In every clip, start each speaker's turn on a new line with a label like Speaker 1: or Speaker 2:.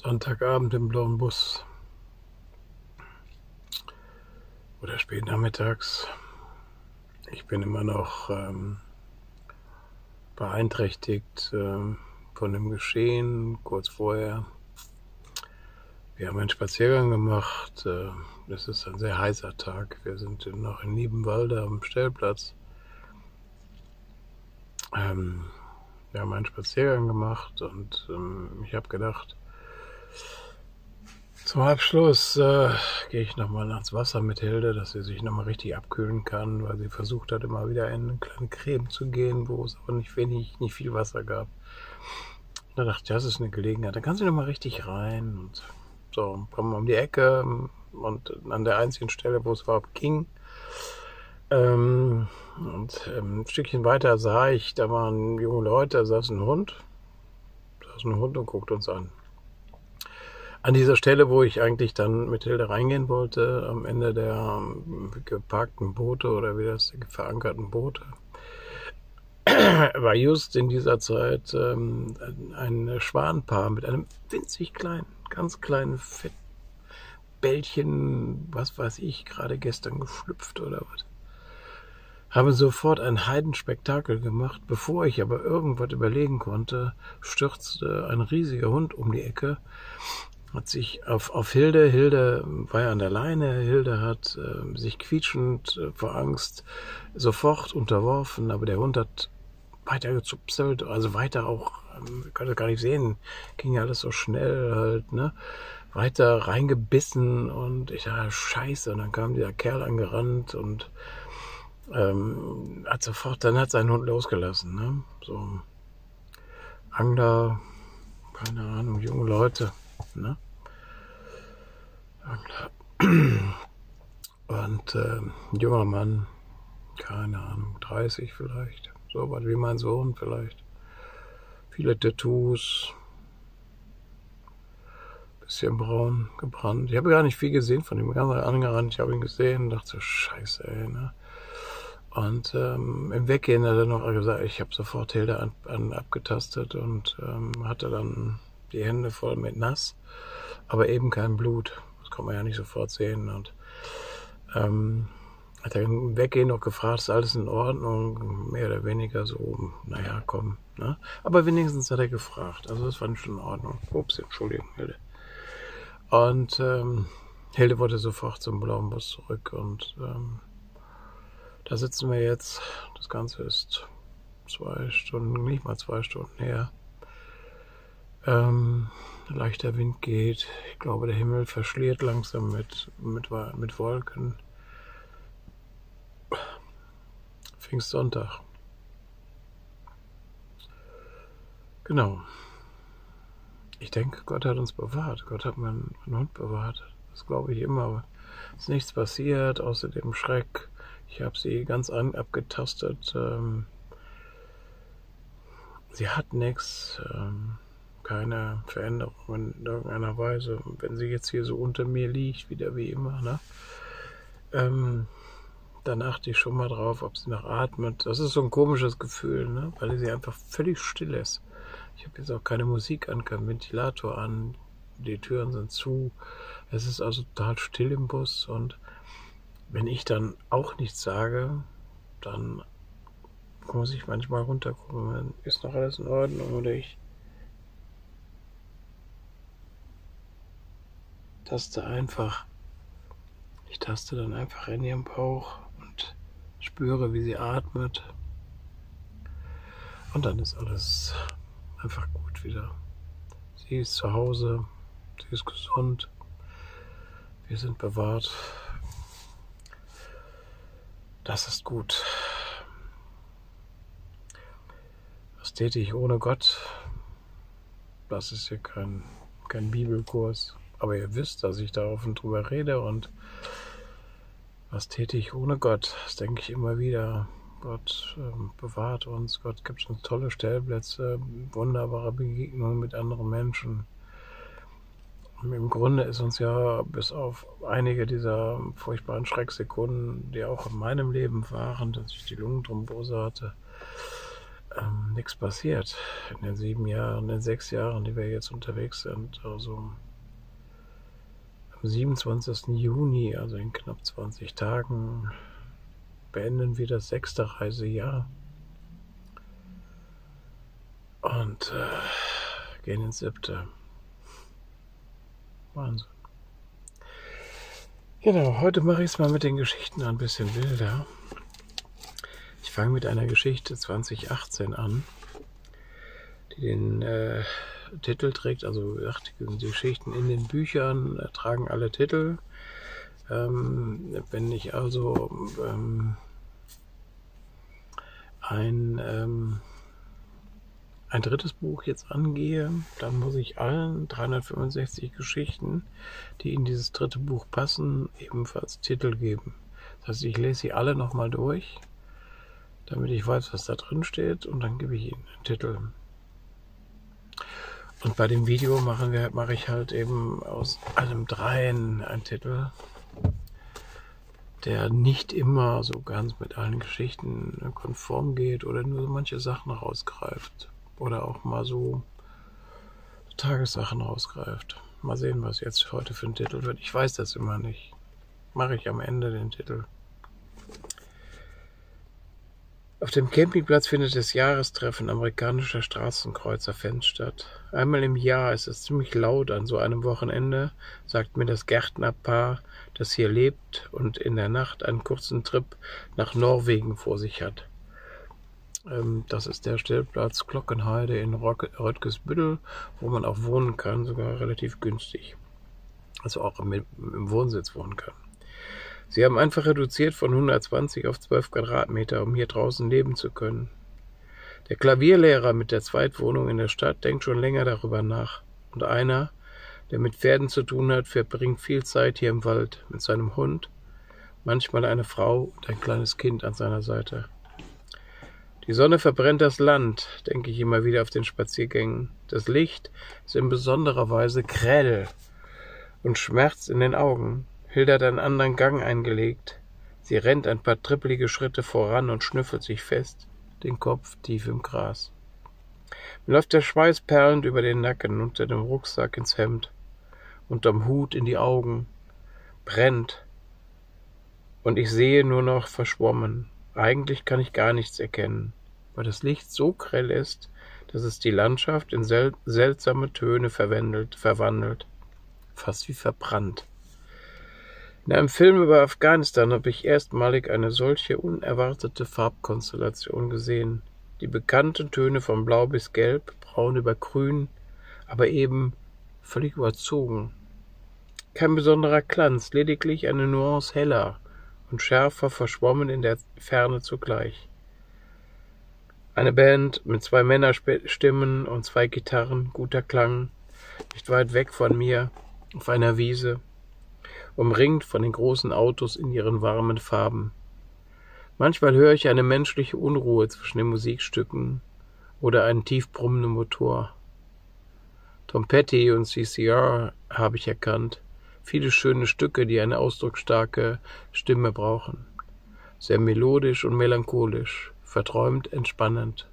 Speaker 1: Sonntagabend im blauen Bus oder spät nachmittags. Ich bin immer noch ähm, beeinträchtigt äh, von dem Geschehen kurz vorher. Wir haben einen Spaziergang gemacht. Äh, es ist ein sehr heißer Tag. Wir sind noch in Niebenwalde am Stellplatz. Ähm, wir haben einen Spaziergang gemacht und ähm, ich habe gedacht, zum Abschluss äh, gehe ich nochmal ans Wasser mit Hilde, dass sie sich nochmal richtig abkühlen kann, weil sie versucht hat, immer wieder in eine kleine Creme zu gehen, wo es aber nicht wenig, nicht viel Wasser gab. Da dachte ich, das ist eine Gelegenheit. Da kann sie nochmal richtig rein und so, kommen um die Ecke und an der einzigen Stelle, wo es überhaupt ging. Ähm, und ähm, ein Stückchen weiter sah ich, da waren junge Leute, da saß ein Hund. Da saß ein Hund und guckt uns an an dieser Stelle, wo ich eigentlich dann mit Hilde reingehen wollte, am Ende der ähm, geparkten Boote oder wie das verankerten Boote, war just in dieser Zeit ähm, ein Schwanpaar mit einem winzig kleinen, ganz kleinen Fettbällchen, was weiß ich, gerade gestern geschlüpft oder was. Habe sofort ein Heidenspektakel gemacht. Bevor ich aber irgendwas überlegen konnte, stürzte ein riesiger Hund um die Ecke hat sich auf, auf Hilde, Hilde war ja an der Leine, Hilde hat äh, sich quietschend äh, vor Angst sofort unterworfen, aber der Hund hat weiter gezupselt, also weiter auch, ähm, konnte gar nicht sehen, ging ja alles so schnell halt, ne, weiter reingebissen und ich dachte, scheiße, und dann kam dieser Kerl angerannt und ähm, hat sofort, dann hat sein Hund losgelassen, ne, so. Angler, keine Ahnung, junge Leute, Ne? Und äh, ein junger Mann, keine Ahnung, 30 vielleicht, so was wie mein Sohn vielleicht. Viele Tattoos, bisschen braun gebrannt. Ich habe gar nicht viel gesehen von ihm, ganz angerannt. Ich habe ihn gesehen und dachte, scheiße, ey, ne? Und ähm, im Weggehen hat er noch gesagt, ich habe sofort Hilde an, an, abgetastet und ähm, hatte dann die Hände voll mit nass, aber eben kein Blut. Das kann man ja nicht sofort sehen. Und ähm, hat er im Weggehen noch gefragt, ist alles in Ordnung? Mehr oder weniger so, naja, komm. Ne? Aber wenigstens hat er gefragt. Also das fand ich schon in Ordnung. Ups, Entschuldigung, Hilde. Und ähm, Hilde wollte sofort zum blauen Bus zurück und ähm, da sitzen wir jetzt. Das Ganze ist zwei Stunden, nicht mal zwei Stunden her. Ähm, leichter Wind geht. Ich glaube, der Himmel verschliert langsam mit, mit, mit Wolken. Pfingstsonntag. Genau. Ich denke, Gott hat uns bewahrt. Gott hat meinen, meinen Hund bewahrt. Das glaube ich immer. Es ist nichts passiert, außer dem Schreck. Ich habe sie ganz an, abgetastet. Ähm, sie hat nichts. Ähm, keine Veränderung in irgendeiner Weise. Wenn sie jetzt hier so unter mir liegt, wieder wie immer, ne? Ähm, dann achte ich schon mal drauf, ob sie noch atmet. Das ist so ein komisches Gefühl, ne? weil sie einfach völlig still ist. Ich habe jetzt auch keine Musik an, keinen Ventilator an, die Türen sind zu. Es ist also total still im Bus und wenn ich dann auch nichts sage, dann muss ich manchmal runtergucken, ist noch alles in Ordnung oder ich taste einfach, ich taste dann einfach in ihren Bauch und spüre, wie sie atmet. Und dann ist alles einfach gut wieder. Sie ist zu Hause, sie ist gesund, wir sind bewahrt. Das ist gut. Was täte ich ohne Gott? Das ist hier kein, kein Bibelkurs. Aber ihr wisst, dass ich da offen drüber rede und was täte ich ohne Gott? Das denke ich immer wieder. Gott ähm, bewahrt uns, Gott gibt uns tolle Stellplätze, wunderbare Begegnungen mit anderen Menschen. Im Grunde ist uns ja bis auf einige dieser furchtbaren Schrecksekunden, die auch in meinem Leben waren, dass ich die Lungenthrombose hatte, ähm, nichts passiert in den sieben Jahren, in den sechs Jahren, die wir jetzt unterwegs sind. Also 27. Juni, also in knapp 20 Tagen, beenden wir das sechste Reisejahr und äh, gehen ins siebte. Wahnsinn. Genau, heute mache ich es mal mit den Geschichten ein bisschen wilder. Ich fange mit einer Geschichte 2018 an, die den äh, Titel trägt, also die Geschichten in den Büchern äh, tragen alle Titel. Ähm, wenn ich also ähm, ein, ähm, ein drittes Buch jetzt angehe, dann muss ich allen 365 Geschichten, die in dieses dritte Buch passen, ebenfalls Titel geben. Das heißt, ich lese sie alle nochmal durch, damit ich weiß, was da drin steht, und dann gebe ich ihnen einen Titel. Und bei dem Video machen wir, mache ich halt eben aus allem dreien einen Titel der nicht immer so ganz mit allen Geschichten konform geht oder nur so manche Sachen rausgreift. Oder auch mal so Tagessachen rausgreift. Mal sehen, was jetzt heute für ein Titel wird. Ich weiß das immer nicht. Mache ich am Ende den Titel. Auf dem Campingplatz findet das Jahrestreffen amerikanischer Straßenkreuzer-Fans statt. Einmal im Jahr ist es ziemlich laut an so einem Wochenende, sagt mir das Gärtnerpaar, das hier lebt und in der Nacht einen kurzen Trip nach Norwegen vor sich hat. Ähm, das ist der Stellplatz Glockenheide in Röttgesbüttel, wo man auch wohnen kann, sogar relativ günstig. Also auch im, im Wohnsitz wohnen kann. Sie haben einfach reduziert von 120 auf 12 Quadratmeter, um hier draußen leben zu können. Der Klavierlehrer mit der Zweitwohnung in der Stadt denkt schon länger darüber nach. Und einer, der mit Pferden zu tun hat, verbringt viel Zeit hier im Wald mit seinem Hund, manchmal eine Frau und ein kleines Kind an seiner Seite. Die Sonne verbrennt das Land, denke ich immer wieder auf den Spaziergängen. Das Licht ist in besonderer Weise grell und schmerzt in den Augen. Hilda hat einen anderen Gang eingelegt. Sie rennt ein paar trippelige Schritte voran und schnüffelt sich fest, den Kopf tief im Gras. Mir läuft der Schweiß perlend über den Nacken, unter dem Rucksack ins Hemd, unterm Hut in die Augen, brennt, und ich sehe nur noch verschwommen. Eigentlich kann ich gar nichts erkennen, weil das Licht so grell ist, dass es die Landschaft in sel seltsame Töne verwandelt, verwandelt, fast wie verbrannt. In einem Film über Afghanistan habe ich erstmalig eine solche unerwartete Farbkonstellation gesehen. Die bekannten Töne von Blau bis Gelb, Braun über Grün, aber eben völlig überzogen. Kein besonderer Glanz, lediglich eine Nuance heller und schärfer verschwommen in der Ferne zugleich. Eine Band mit zwei Männerstimmen und zwei Gitarren, guter Klang, nicht weit weg von mir, auf einer Wiese, umringt von den großen Autos in ihren warmen Farben. Manchmal höre ich eine menschliche Unruhe zwischen den Musikstücken oder einen tief brummenden Motor. Tom Petty und CCR habe ich erkannt. Viele schöne Stücke, die eine ausdrucksstarke Stimme brauchen. Sehr melodisch und melancholisch, verträumt, entspannend.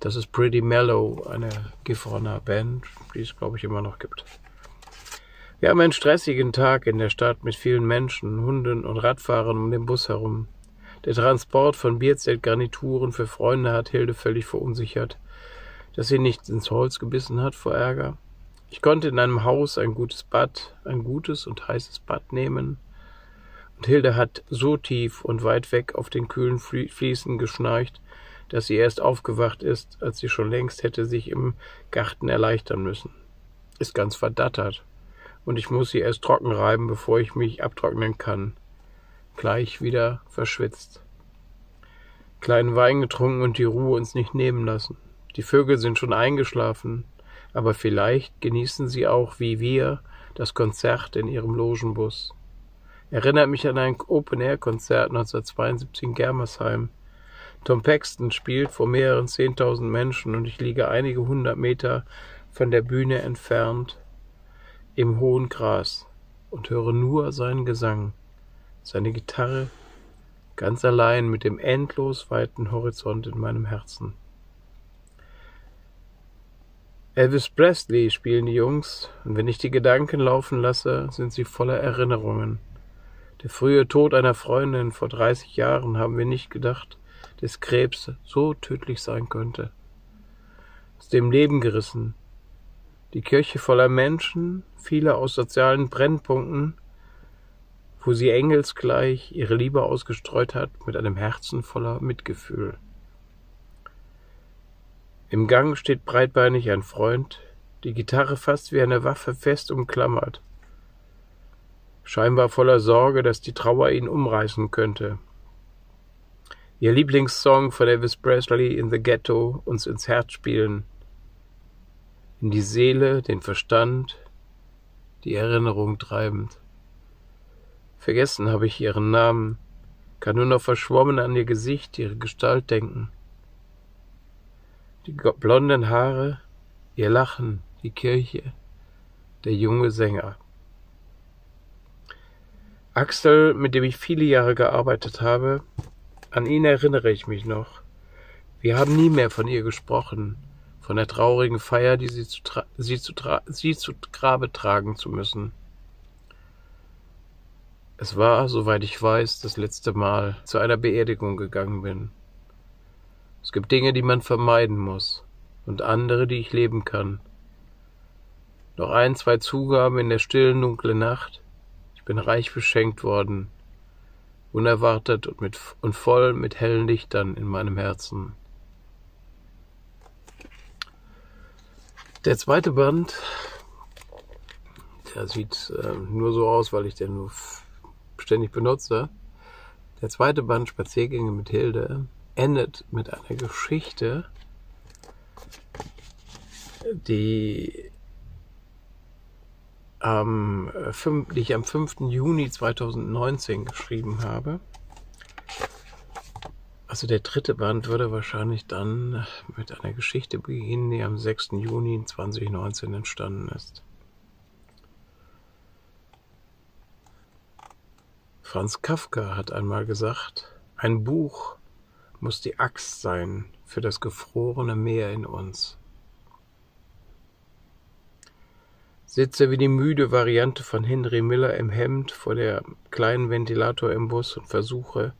Speaker 1: Das ist Pretty Mellow, eine Gifhorner Band, die es, glaube ich, immer noch gibt. Wir haben einen stressigen Tag in der Stadt mit vielen Menschen, Hunden und Radfahrern um den Bus herum. Der Transport von Bierzeltgarnituren für Freunde hat Hilde völlig verunsichert. Dass sie nicht ins Holz gebissen hat vor Ärger. Ich konnte in einem Haus ein gutes Bad, ein gutes und heißes Bad nehmen. Und Hilde hat so tief und weit weg auf den kühlen Fliesen geschnarcht, dass sie erst aufgewacht ist, als sie schon längst hätte sich im Garten erleichtern müssen. Ist ganz verdattert und ich muss sie erst trocken reiben, bevor ich mich abtrocknen kann. Gleich wieder verschwitzt. Kleinen Wein getrunken und die Ruhe uns nicht nehmen lassen. Die Vögel sind schon eingeschlafen, aber vielleicht genießen sie auch, wie wir, das Konzert in ihrem Logenbus. Erinnert mich an ein Open-Air-Konzert 1972 in Germersheim. Tom Paxton spielt vor mehreren zehntausend Menschen und ich liege einige hundert Meter von der Bühne entfernt im hohen Gras und höre nur seinen Gesang, seine Gitarre ganz allein mit dem endlos weiten Horizont in meinem Herzen. Elvis Presley spielen die Jungs, und wenn ich die Gedanken laufen lasse, sind sie voller Erinnerungen. Der frühe Tod einer Freundin vor 30 Jahren haben wir nicht gedacht, dass Krebs so tödlich sein könnte. Aus dem Leben gerissen. Die Kirche voller Menschen, viele aus sozialen Brennpunkten, wo sie engelsgleich ihre Liebe ausgestreut hat mit einem Herzen voller Mitgefühl. Im Gang steht breitbeinig ein Freund, die Gitarre fast wie eine Waffe fest umklammert, scheinbar voller Sorge, dass die Trauer ihn umreißen könnte. Ihr Lieblingssong von Elvis Presley in the Ghetto uns ins Herz spielen, in die Seele, den Verstand, die Erinnerung treibend. Vergessen habe ich ihren Namen, kann nur noch verschwommen an ihr Gesicht, ihre Gestalt denken die blonden Haare, ihr Lachen, die Kirche, der junge Sänger. Axel, mit dem ich viele Jahre gearbeitet habe, an ihn erinnere ich mich noch. Wir haben nie mehr von ihr gesprochen, von der traurigen Feier, die sie zu, sie zu, sie zu Grabe tragen zu müssen. Es war, soweit ich weiß, das letzte Mal zu einer Beerdigung gegangen bin. Es gibt Dinge, die man vermeiden muss und andere, die ich leben kann. Noch ein, zwei Zugaben in der stillen, dunklen Nacht. Ich bin reich beschenkt worden, unerwartet und, mit, und voll mit hellen Lichtern in meinem Herzen. Der zweite Band, der sieht äh, nur so aus, weil ich den nur ständig benutze. Der zweite Band, Spaziergänge mit Hilde, endet mit einer Geschichte, die, ähm, die ich am 5. Juni 2019 geschrieben habe. Also der dritte Band würde wahrscheinlich dann mit einer Geschichte beginnen, die am 6. Juni 2019 entstanden ist. Franz Kafka hat einmal gesagt, ein Buch muss die Axt sein für das gefrorene Meer in uns. Sitze wie die müde Variante von Henry Miller im Hemd vor der kleinen Ventilator im Bus und versuche,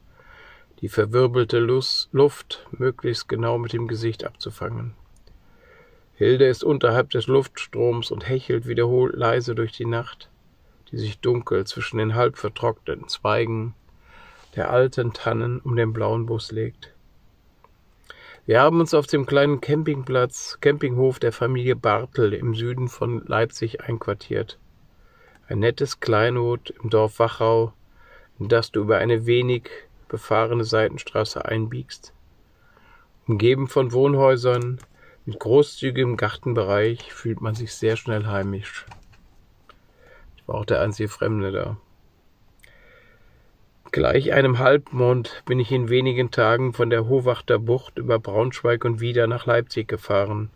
Speaker 1: die verwirbelte Luft möglichst genau mit dem Gesicht abzufangen. Hilde ist unterhalb des Luftstroms und hechelt wiederholt leise durch die Nacht, die sich dunkel zwischen den halb vertrockneten Zweigen der alten Tannen um den blauen Bus legt. Wir haben uns auf dem kleinen Campingplatz, Campinghof der Familie Bartel im Süden von Leipzig einquartiert. Ein nettes Kleinod im Dorf Wachau, in das du über eine wenig befahrene Seitenstraße einbiegst. Umgeben von Wohnhäusern, mit großzügigem Gartenbereich fühlt man sich sehr schnell heimisch. Ich war auch der einzige Fremde da. Gleich einem Halbmond bin ich in wenigen Tagen von der Hohwachter Bucht über Braunschweig und wieder nach Leipzig gefahren,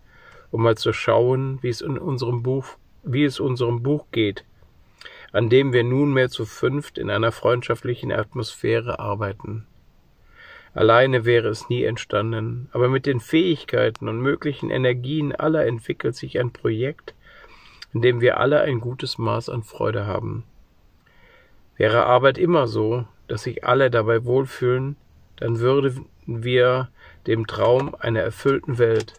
Speaker 1: um mal zu schauen, wie es in unserem Buch, wie es unserem Buch geht, an dem wir nunmehr zu fünft in einer freundschaftlichen Atmosphäre arbeiten. Alleine wäre es nie entstanden, aber mit den Fähigkeiten und möglichen Energien aller entwickelt sich ein Projekt, in dem wir alle ein gutes Maß an Freude haben. Wäre Arbeit immer so, dass sich alle dabei wohlfühlen, dann würden wir dem Traum einer erfüllten Welt,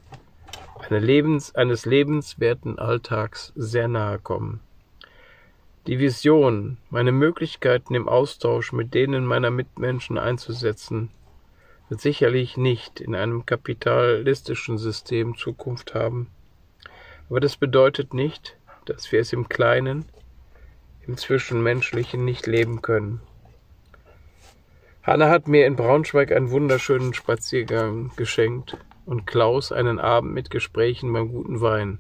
Speaker 1: eine Lebens, eines lebenswerten Alltags sehr nahe kommen. Die Vision, meine Möglichkeiten im Austausch mit denen meiner Mitmenschen einzusetzen, wird sicherlich nicht in einem kapitalistischen System Zukunft haben. Aber das bedeutet nicht, dass wir es im Kleinen, im Zwischenmenschlichen nicht leben können. Hanna hat mir in Braunschweig einen wunderschönen Spaziergang geschenkt und Klaus einen Abend mit Gesprächen beim guten Wein.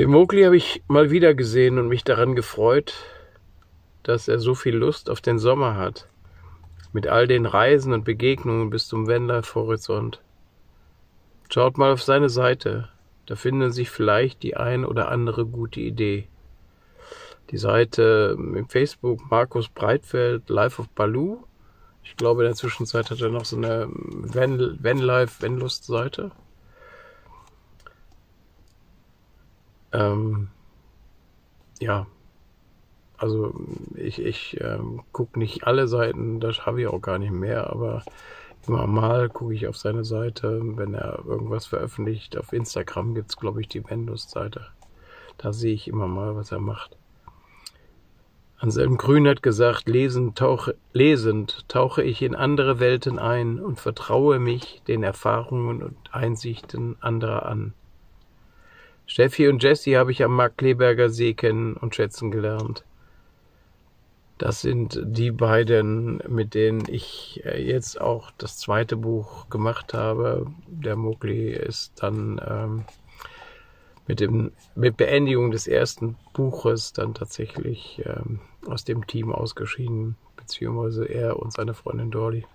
Speaker 1: Den Mogli habe ich mal wieder gesehen und mich daran gefreut, dass er so viel Lust auf den Sommer hat. Mit all den Reisen und Begegnungen bis zum Wendlife-Horizont. Schaut mal auf seine Seite. Da finden sich vielleicht die ein oder andere gute Idee. die Seite im Facebook Markus Breitfeld Life of Baloo. Ich glaube, in der Zwischenzeit hat er noch so eine Van, Vanlife, Vanlust-Seite. Ähm, ja, also ich, ich ähm, gucke nicht alle Seiten, das habe ich auch gar nicht mehr, aber immer mal gucke ich auf seine Seite, wenn er irgendwas veröffentlicht. Auf Instagram gibt es, glaube ich, die Vendus-Seite. Da sehe ich immer mal, was er macht. Anselm Grün hat gesagt, lesend tauche, lesend tauche ich in andere Welten ein und vertraue mich den Erfahrungen und Einsichten anderer an. Steffi und Jessie habe ich am Markkleberger See kennen und schätzen gelernt. Das sind die beiden, mit denen ich äh, jetzt auch das zweite Buch gemacht habe. Der Mowgli ist dann ähm, mit, dem, mit Beendigung des ersten Buches dann tatsächlich ähm, aus dem Team ausgeschieden, beziehungsweise er und seine Freundin Dolly.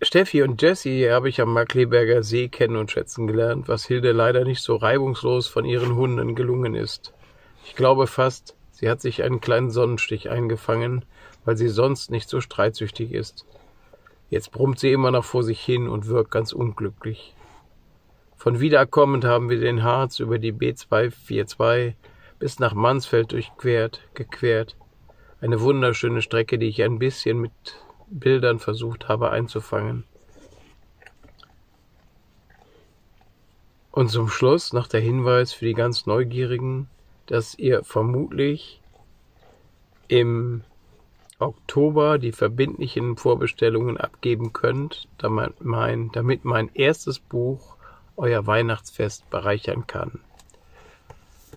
Speaker 1: Steffi und Jessie habe ich am Markleberger See kennen und schätzen gelernt, was Hilde leider nicht so reibungslos von ihren Hunden gelungen ist. Ich glaube fast, sie hat sich einen kleinen Sonnenstich eingefangen, weil sie sonst nicht so streitsüchtig ist. Jetzt brummt sie immer noch vor sich hin und wirkt ganz unglücklich. Von wiederkommend haben wir den Harz über die B242 bis nach Mansfeld durchquert, gequert. Eine wunderschöne Strecke, die ich ein bisschen mit Bildern versucht habe einzufangen. Und zum Schluss noch der Hinweis für die ganz Neugierigen, dass ihr vermutlich im Oktober die verbindlichen Vorbestellungen abgeben könnt, damit mein, damit mein erstes Buch euer Weihnachtsfest bereichern kann.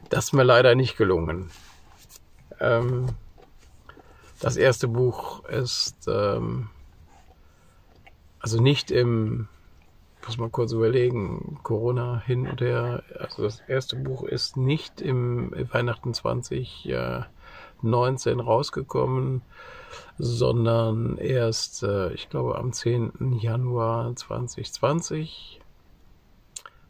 Speaker 1: Das ist mir leider nicht gelungen. Ähm, das erste Buch ist ähm, also nicht im, muss mal kurz überlegen, Corona hin und her. Also das erste Buch ist nicht im Weihnachten 20 äh, 19 rausgekommen, sondern erst, äh, ich glaube, am 10. Januar 2020.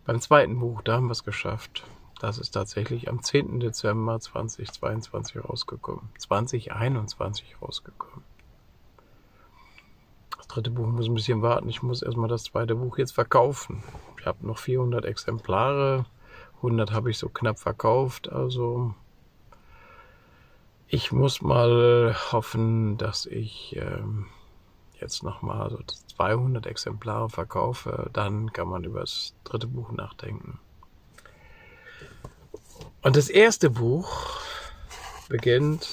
Speaker 1: Beim zweiten Buch, da haben wir es geschafft. Das ist tatsächlich am 10. Dezember 2022 rausgekommen. 2021 rausgekommen. Das dritte Buch muss ein bisschen warten. Ich muss erstmal das zweite Buch jetzt verkaufen. Ich habe noch 400 Exemplare. 100 habe ich so knapp verkauft. Also ich muss mal hoffen, dass ich ähm, jetzt nochmal so 200 Exemplare verkaufe. Dann kann man über das dritte Buch nachdenken. Und das erste Buch beginnt,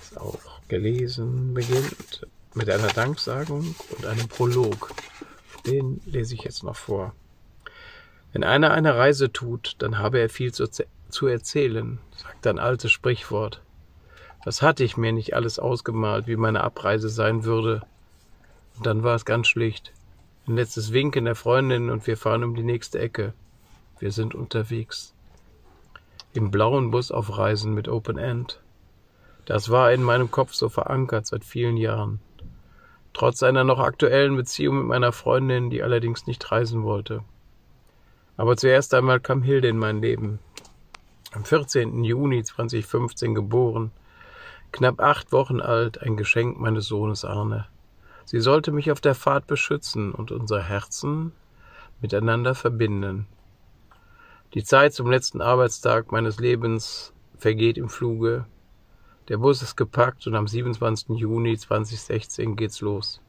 Speaker 1: ist auch gelesen, beginnt mit einer Danksagung und einem Prolog. Den lese ich jetzt noch vor. Wenn einer eine Reise tut, dann habe er viel zu, zu erzählen, sagt ein altes Sprichwort. Das hatte ich mir nicht alles ausgemalt, wie meine Abreise sein würde. Und dann war es ganz schlicht. Ein letztes Winken der Freundin und wir fahren um die nächste Ecke. Wir sind unterwegs. Im blauen Bus auf Reisen mit Open End. Das war in meinem Kopf so verankert seit vielen Jahren. Trotz einer noch aktuellen Beziehung mit meiner Freundin, die allerdings nicht reisen wollte. Aber zuerst einmal kam Hilde in mein Leben am 14. Juni 2015 geboren, knapp acht Wochen alt, ein Geschenk meines Sohnes Arne. Sie sollte mich auf der Fahrt beschützen und unsere Herzen miteinander verbinden. Die Zeit zum letzten Arbeitstag meines Lebens vergeht im Fluge. Der Bus ist gepackt und am 27. Juni 2016 geht's los.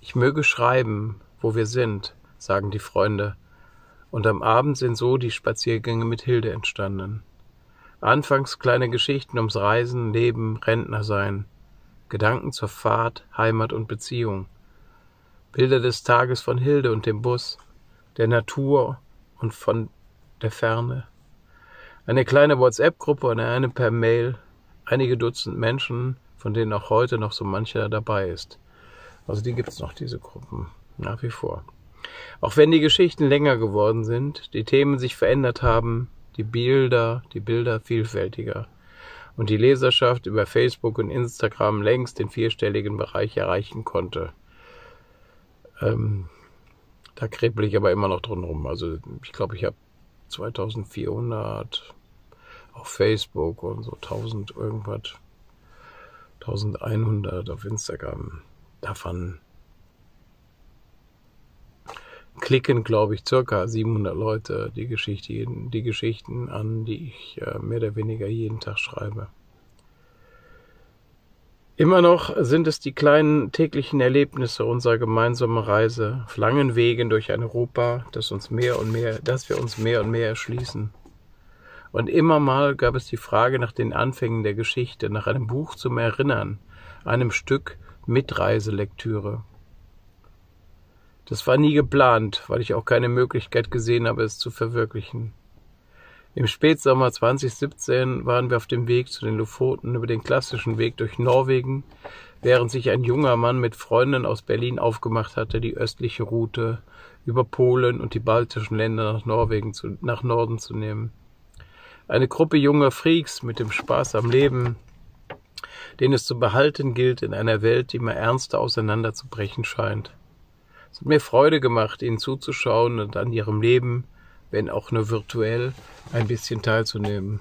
Speaker 1: Ich möge schreiben, wo wir sind, sagen die Freunde, und am Abend sind so die Spaziergänge mit Hilde entstanden. Anfangs kleine Geschichten ums Reisen, Leben, Rentner sein, Gedanken zur Fahrt, Heimat und Beziehung. Bilder des Tages von Hilde und dem Bus, der Natur und von der Ferne. Eine kleine WhatsApp-Gruppe und eine per Mail, einige Dutzend Menschen, von denen auch heute noch so mancher dabei ist. Also die gibt's noch, diese Gruppen, nach wie vor. Auch wenn die Geschichten länger geworden sind, die Themen sich verändert haben, die Bilder, die Bilder vielfältiger und die Leserschaft über Facebook und Instagram längst den vierstelligen Bereich erreichen konnte. Ähm, Da krepel ich aber immer noch drin rum. Also ich glaube, ich habe 2400 auf Facebook und so 1000 irgendwas, 1100 auf Instagram. Davon klicken, glaube ich, circa 700 Leute die, Geschichte, die Geschichten an, die ich äh, mehr oder weniger jeden Tag schreibe. Immer noch sind es die kleinen täglichen Erlebnisse unserer gemeinsamen Reise auf langen Wegen durch ein Europa, das uns mehr und mehr, dass wir uns mehr und mehr erschließen. Und immer mal gab es die Frage nach den Anfängen der Geschichte, nach einem Buch zum Erinnern, einem Stück Mitreiselektüre. Das war nie geplant, weil ich auch keine Möglichkeit gesehen habe, es zu verwirklichen. Im Spätsommer 2017 waren wir auf dem Weg zu den Lofoten über den klassischen Weg durch Norwegen, während sich ein junger Mann mit Freunden aus Berlin aufgemacht hatte, die östliche Route über Polen und die baltischen Länder nach Norwegen zu, nach Norden zu nehmen. Eine Gruppe junger Freaks mit dem Spaß am Leben, den es zu behalten gilt in einer Welt, die immer ernster auseinanderzubrechen scheint. Es hat mir Freude gemacht, ihnen zuzuschauen und an ihrem Leben, wenn auch nur virtuell, ein bisschen teilzunehmen.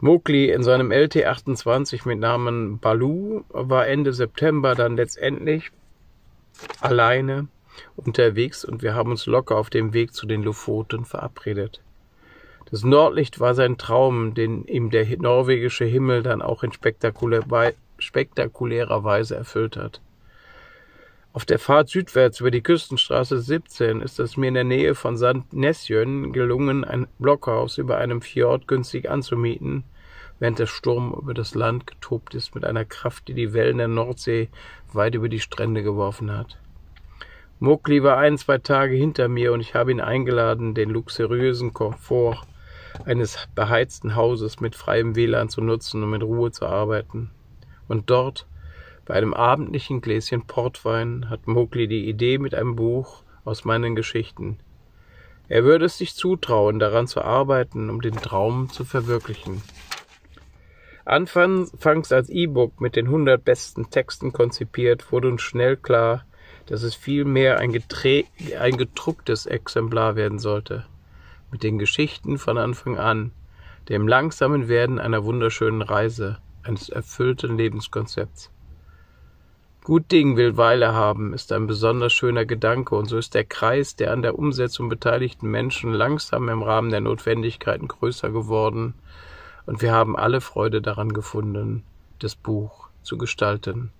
Speaker 1: Mowgli in seinem LT28 mit Namen Balu war Ende September dann letztendlich alleine unterwegs und wir haben uns locker auf dem Weg zu den Lofoten verabredet. Das Nordlicht war sein Traum, den ihm der norwegische Himmel dann auch in spektakulärer Weise erfüllt hat. Auf der Fahrt südwärts über die Küstenstraße 17 ist es mir in der Nähe von St. Nesjön gelungen, ein Blockhaus über einem Fjord günstig anzumieten, während der Sturm über das Land getobt ist mit einer Kraft, die die Wellen der Nordsee weit über die Strände geworfen hat. Mokli war ein, zwei Tage hinter mir und ich habe ihn eingeladen, den luxuriösen Komfort eines beheizten Hauses mit freiem WLAN zu nutzen, um in Ruhe zu arbeiten. Und dort, bei einem abendlichen Gläschen Portwein hat Mowgli die Idee mit einem Buch aus meinen Geschichten. Er würde es sich zutrauen, daran zu arbeiten, um den Traum zu verwirklichen. Anfangs als E-Book mit den hundert besten Texten konzipiert, wurde uns schnell klar, dass es vielmehr ein, ein gedrucktes Exemplar werden sollte. Mit den Geschichten von Anfang an, dem langsamen Werden einer wunderschönen Reise, eines erfüllten Lebenskonzepts. Gut Ding will Weile haben, ist ein besonders schöner Gedanke, und so ist der Kreis der an der Umsetzung beteiligten Menschen langsam im Rahmen der Notwendigkeiten größer geworden, und wir haben alle Freude daran gefunden, das Buch zu gestalten.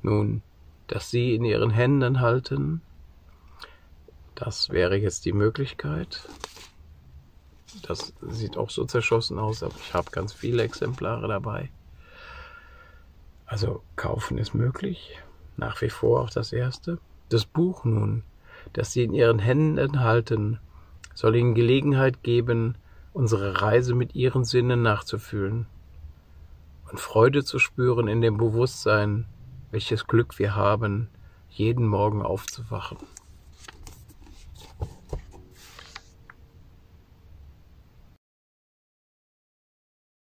Speaker 1: Nun, dass Sie in Ihren Händen halten, das wäre jetzt die Möglichkeit. Das sieht auch so zerschossen aus, aber ich habe ganz viele Exemplare dabei. Also kaufen ist möglich, nach wie vor auch das erste. Das Buch nun, das Sie in Ihren Händen halten, soll Ihnen Gelegenheit geben, unsere Reise mit Ihren Sinnen nachzufühlen und Freude zu spüren in dem Bewusstsein, welches Glück wir haben, jeden Morgen aufzuwachen.